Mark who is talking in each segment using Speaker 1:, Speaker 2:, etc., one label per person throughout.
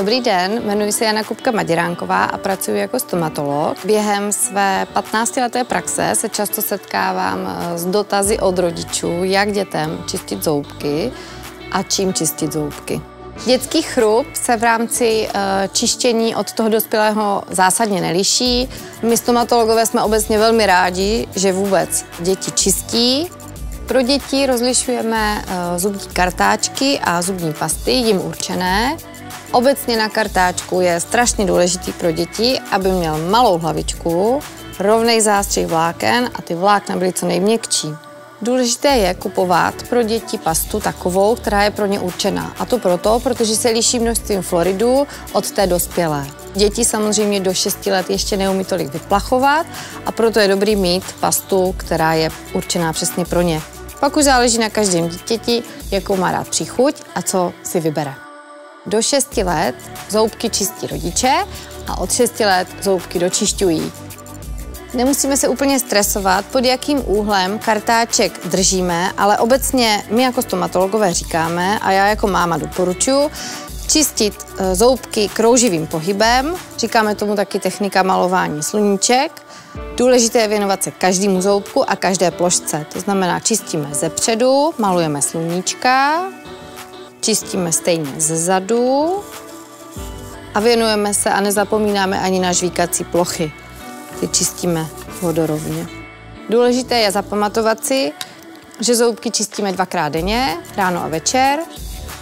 Speaker 1: Dobrý den, jmenuji se Jana Kupka Maděránková a pracuji jako stomatolog. Během své 15-leté praxe se často setkávám eh, s dotazy od rodičů, jak dětem čistit zoubky a čím čistit zoubky. Dětský chrup se v rámci uh, čištění od toho dospělého zásadně neliší. My stomatologové jsme obecně velmi rádi, že vůbec děti čistí. Pro děti rozlišujeme uh, zubní kartáčky a zubní pasty, jim určené. Obecně na kartáčku je strašně důležitý pro děti, aby měl malou hlavičku, rovnej zástřih vláken a ty vlákna byly co nejměkčí. Důležité je kupovat pro děti pastu takovou, která je pro ně určená. A to proto, protože se liší množstvím floridu od té dospělé. Děti samozřejmě do 6 let ještě neumí tolik vyplachovat a proto je dobrý mít pastu, která je určená přesně pro ně. Pak už záleží na každém dítěti, jakou má rád příchuť a co si vybere. Do 6 let zoubky čistí rodiče a od 6 let zoubky dočišťují. Nemusíme se úplně stresovat, pod jakým úhlem kartáček držíme, ale obecně my jako stomatologové říkáme a já jako máma doporučuji, čistit e, zoubky krouživým pohybem, říkáme tomu taky technika malování sluníček. Důležité je věnovat se každému zoubku a každé plošce, to znamená čistíme ze předu, malujeme sluníčka, čistíme stejně ze zadu a věnujeme se a nezapomínáme ani na žvíkací plochy. Ty čistíme vodorovně. Důležité je zapamatovat si, že zoubky čistíme dvakrát denně, ráno a večer,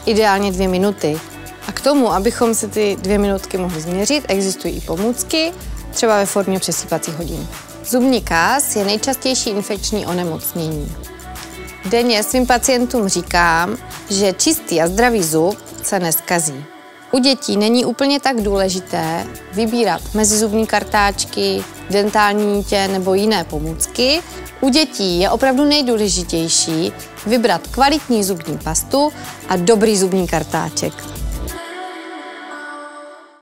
Speaker 1: ideálně dvě minuty. A k tomu, abychom si ty dvě minutky mohli změřit, existují i pomůcky, třeba ve formě přesýpacích hodin. Zubní kás je nejčastější infekční onemocnění. Denně svým pacientům říkám, že čistý a zdravý zub se neskazí. U dětí není úplně tak důležité vybírat mezi zubní kartáčky, dentální nítě nebo jiné pomůcky. U dětí je opravdu nejdůležitější vybrat kvalitní zubní pastu a dobrý zubní kartáček.